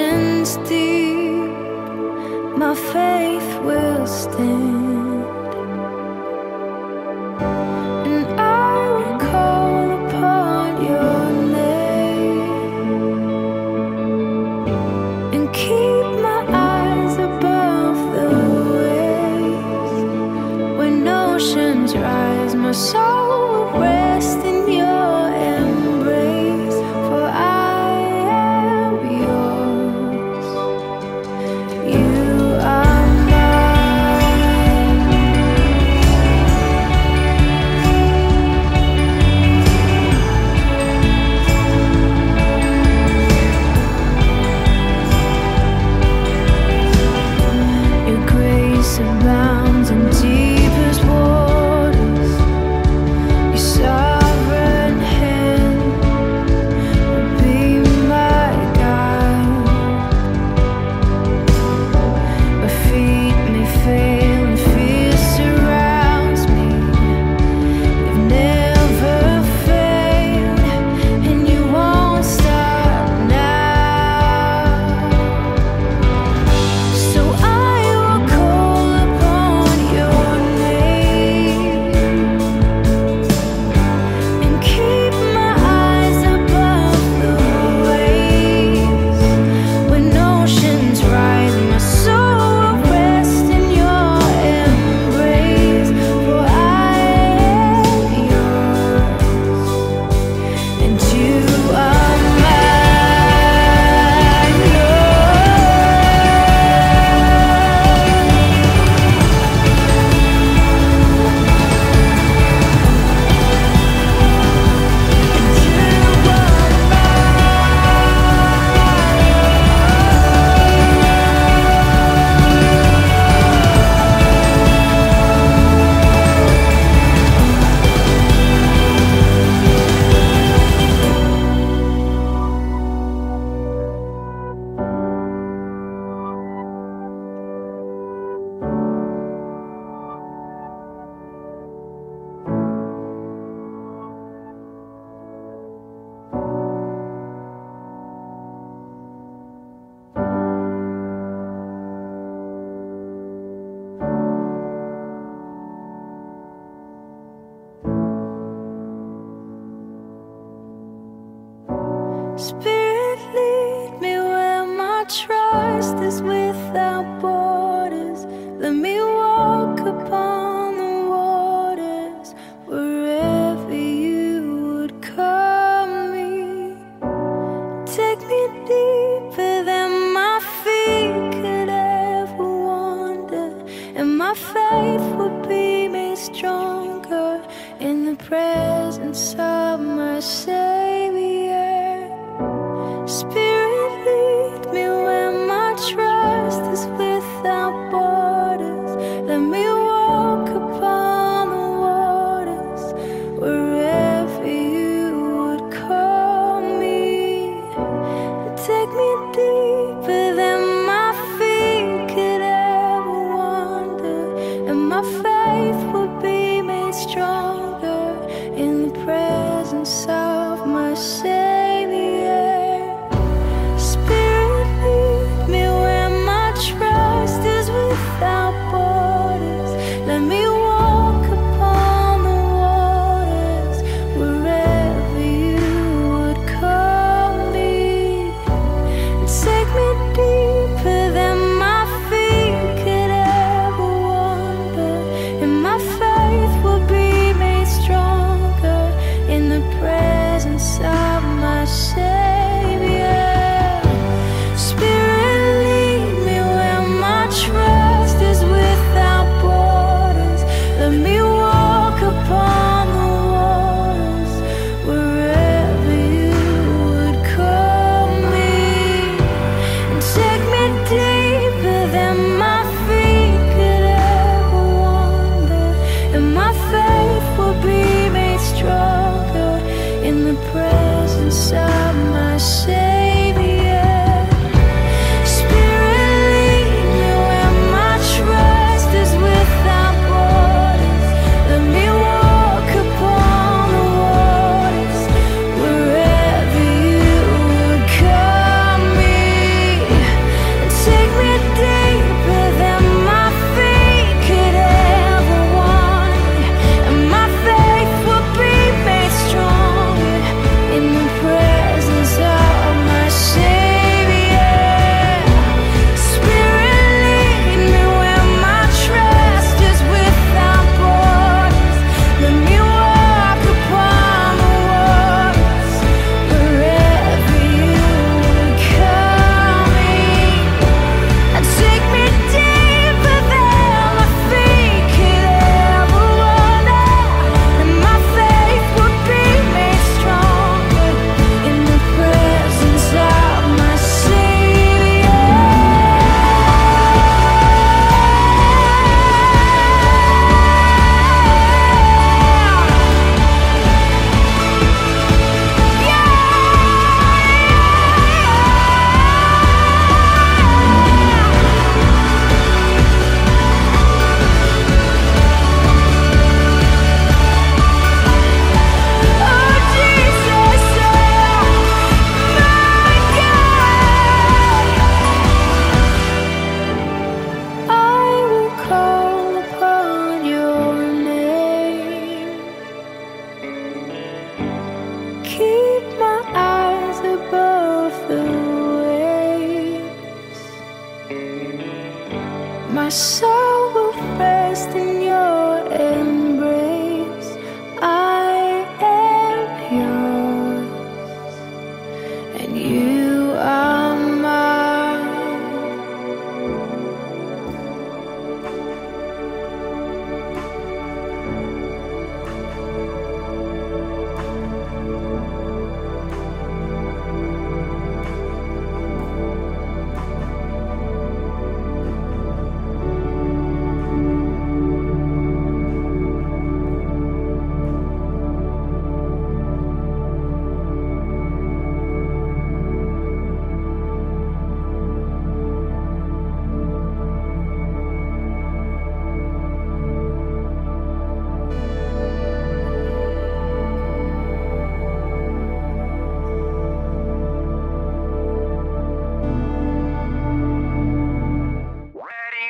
oceans deep. My faith will stand. Without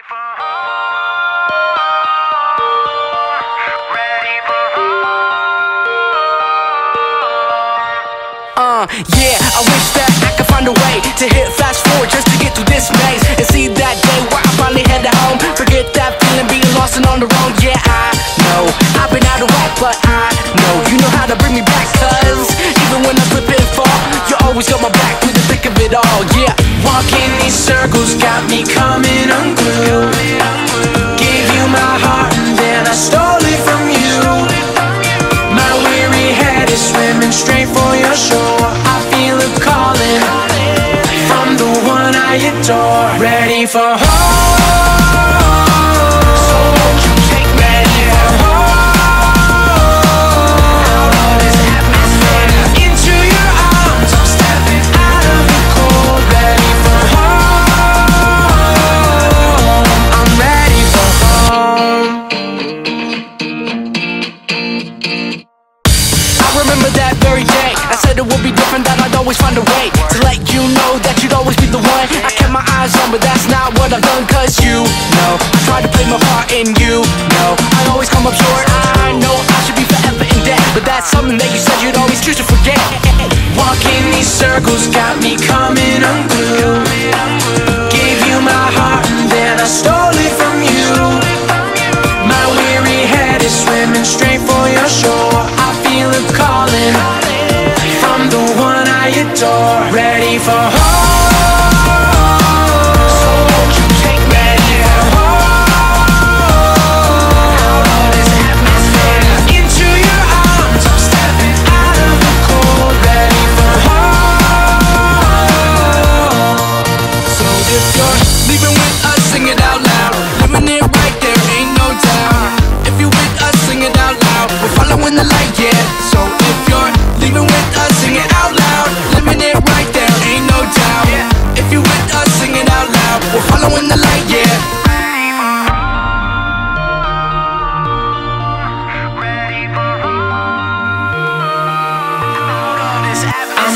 Uh, yeah, I wish that I could find a way to hit fast forward just to get through this maze and see that day where I finally head to home. Forget that feeling being lost and on the road. Yeah, I know I've been out of whack, but I know you know how to bring me back. Cause even when I slip and fall, you always got my back through the thick of it all. Yeah, walking these circles got me coming unglued. for her. circles got me coming unglued Gave you my heart and then I stole it from you. My weary head is swimming straight for your shore. I feel a calling From the one I adore. Ready for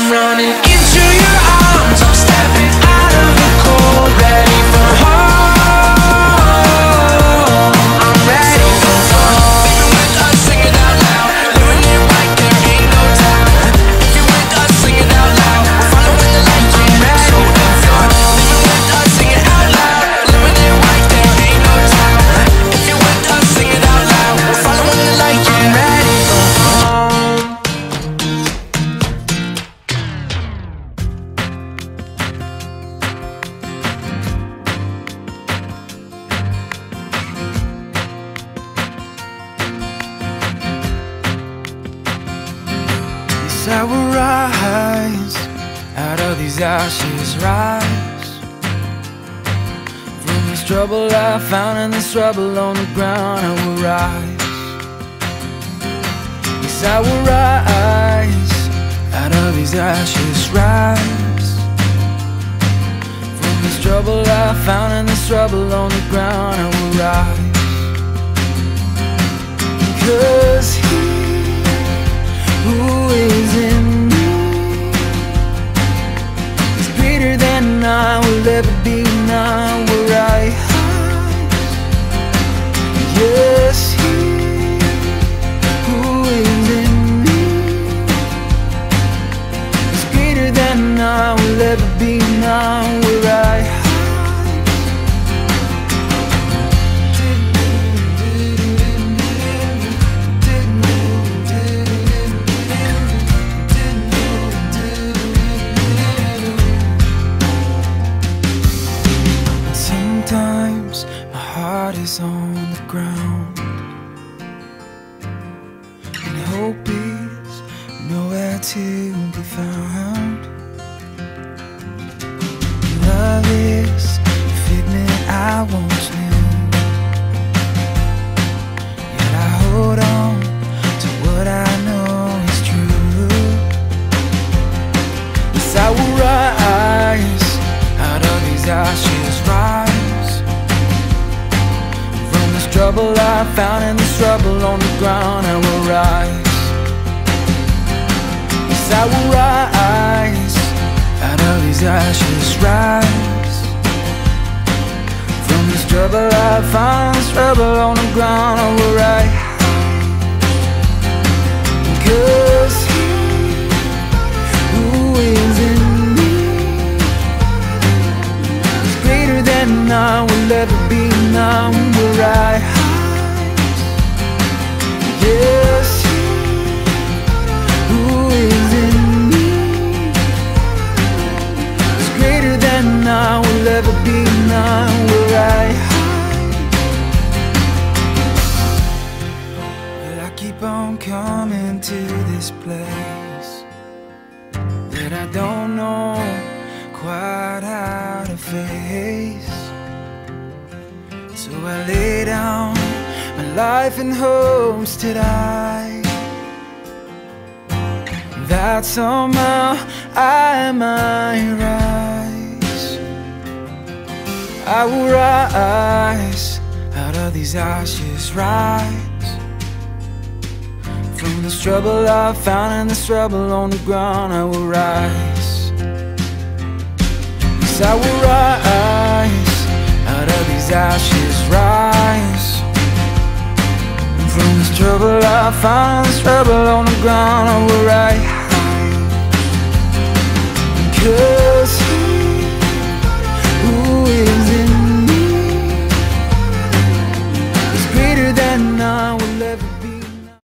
I'm running. trouble on the ground, I will rise. Yes, I will rise out of these ashes, rise from this trouble I found and this trouble on the ground, I will rise. Cause he who is in me is greater than I will ever be, and I will rise. Ashes on the ground, and hope is nowhere to be found. Love is a figment I once knew, yet I hold on to what I know is true. Yes, I will rise out of these ashes, trouble I found in this trouble on the ground. I will rise. Yes, I will rise out of these ashes, rise from this trouble I found, this trouble on the ground. I will rise. Cause that I don't know quite how to face. So I lay down my life in hopes that I, that somehow I might rise. I will rise out of these ashes, rise this trouble I found in this trouble on the ground. I will rise. Yes, I will rise out of these ashes, rise from this trouble I found, this trouble on the ground. I will rise. Cause